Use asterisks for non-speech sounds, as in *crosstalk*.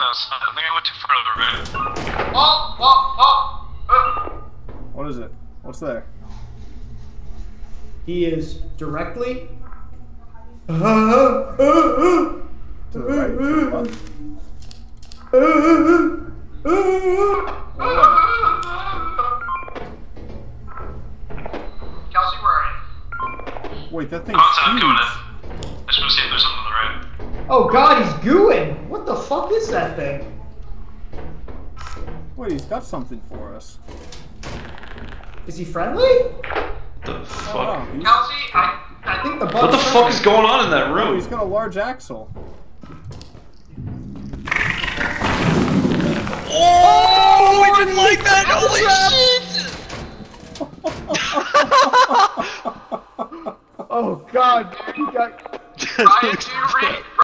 lost outside. I think I went too far to the right. Oh, oh, oh, oh. What is it? What's there? He is directly. To the right? To the left? Kelsey, where are you? Wait, that thing's Contact coming huge. in. I just want to see if there's something on the right. Oh god, he's gooing! What the fuck is that thing? Wait, he's got something for us. Is he friendly? The Oh, fuck? Kelsey, I, I think the bug. What the fuck is going on in that oh, room? he's got a large axle. Oh, we didn't like that. Holy shit! *laughs* Oh god, he got. Trying to re-